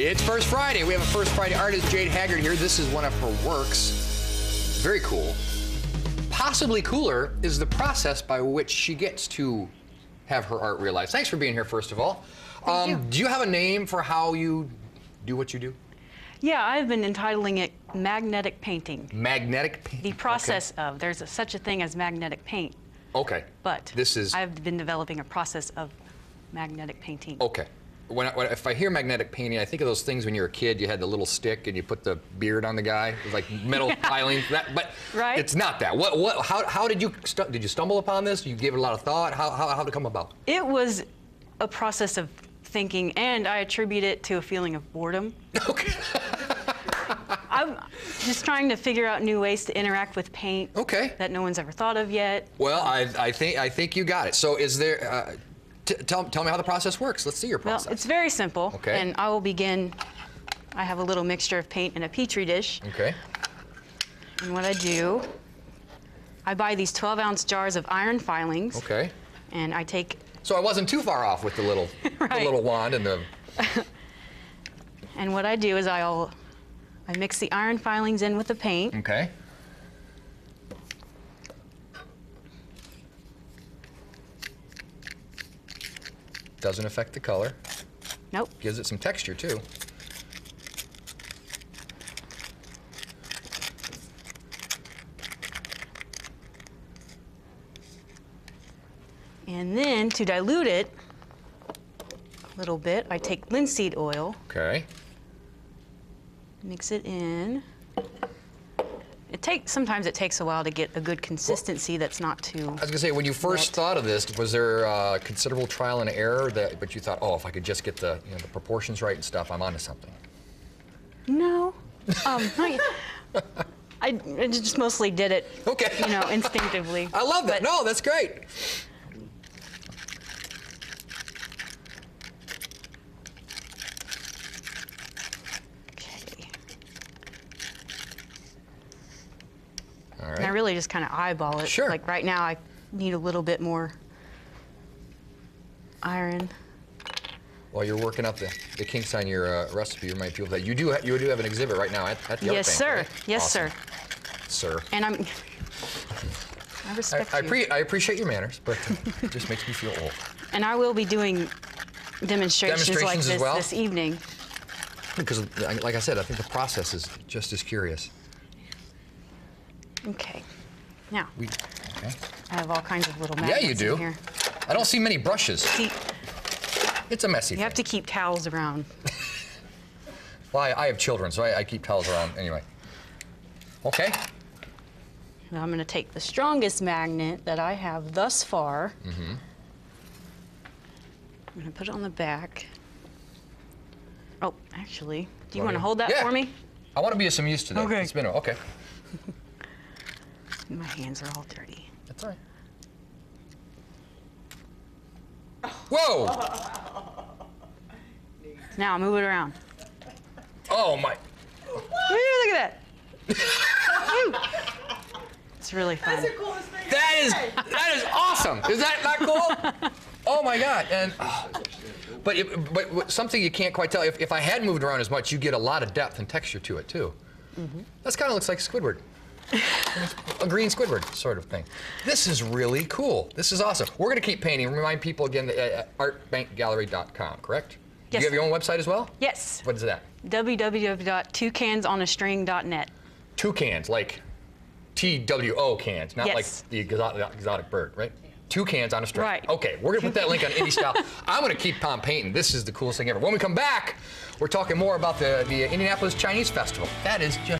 It's First Friday. We have a First Friday artist, Jade Haggard, here. This is one of her works. Very cool. Possibly cooler is the process by which she gets to have her art realized. Thanks for being here, first of all. Um, you. Do you have a name for how you do what you do? Yeah, I've been entitling it magnetic painting. Magnetic paint. The process of, there's a, such a thing as magnetic paint, Okay. but This is I've been developing a process of magnetic painting. okay. When, I, when if I hear magnetic painting, I think of those things when you were a kid. You had the little stick and you put the beard on the guy. It was like metal tiling. That, but Right. it's not that. What? What? How, how did you did you stumble upon this? You gave it a lot of thought. How, how, how did it come about? It was a process of thinking, and I attribute it to a feeling of boredom. Okay. I'm just trying to figure out new ways to interact with paint Okay. that no one's ever thought of yet. Well, I, I think I think you got it. So, is there? Uh, tell, tell me how the process works. Let's see your process. Well, it's very simple, Okay. and I will begin. I have a little mixture of paint in a petri dish, okay. and what I do, I buy these 12 ounce jars of iron filings, Okay. and I take, So I wasn't too far off with the little the little wand and the. and what I do is I'll, I mix the iron filings in with the paint, Okay. Doesn't affect the color. nope, Gives it some texture too. and then to dilute it a little bit, I take linseed oil, Okay. mix it in. It takes sometimes it takes a while to get a good consistency that's not too. I was gonna say, when you first Wet. thought of this, was there uh, considerable trial and error that, but you thought, oh, if I could just get the, you know, the proportions right and stuff, I'm onto something. No, um, I, I I just mostly did it, Okay. you know, instinctively. I love that. But- no, that's great. Okay. All And I really just kind of eyeball it. Sure. Like right now, I need a little bit more iron. While you're working up the, the kinks on your uh, recipe, you remind people that you do ha- you do have an exhibit right now at, at the Yes, Bank, sir. right? Yes, Awesome. sir. Sir. And I'm. I I, respect I, you. pre- I appreciate your manners, but it just makes me feel old. and I will be doing demonstrations, like Demonstrations as this well? this evening. Because, like I said, I think the process is just as curious. Okay. Now We, okay. I have all kinds of little magnets Yeah, you do. in here. I don't see many brushes. See, It's a messy you have to keep towels around. Well, I, I have children, so I, I keep towels around anyway. Okay. Now I'm going to take the strongest magnet that I have thus far. Mm-hmm. I'm going to put it on the back. Oh, actually, do you Want want to hold that Yeah. for me? I want to be of some use to that. Okay. It's been a, okay. My hands are all dirty. That's all right. Whoa! Now move it around. Oh my! Woo, Look at that. It's really fun. That is that is awesome. Is that not cool? Oh my God! And oh. but it, but something you can't quite tell. If, if I had moved around as much, you get a lot of depth and texture to it too. Mm-hmm. That's kind of looks like Squidward. A green Squidward sort of thing. This is really cool. This is awesome. We're going to keep painting. Remind people again that, uh, at artbankgallery.com, correct? Do Yes. you have your own website as well? Yes. What is that? www.twocansonastring.net. Toucans, like T W O cans, not Yes. like the exotic, exotic bird, right? Two cans on a string. Right. Okay, we're gonna put that link on Indy Style. I'm gonna keep on painting. This is the coolest thing ever. When we come back, we're talking more about the, the Indianapolis Chinese Festival. That is just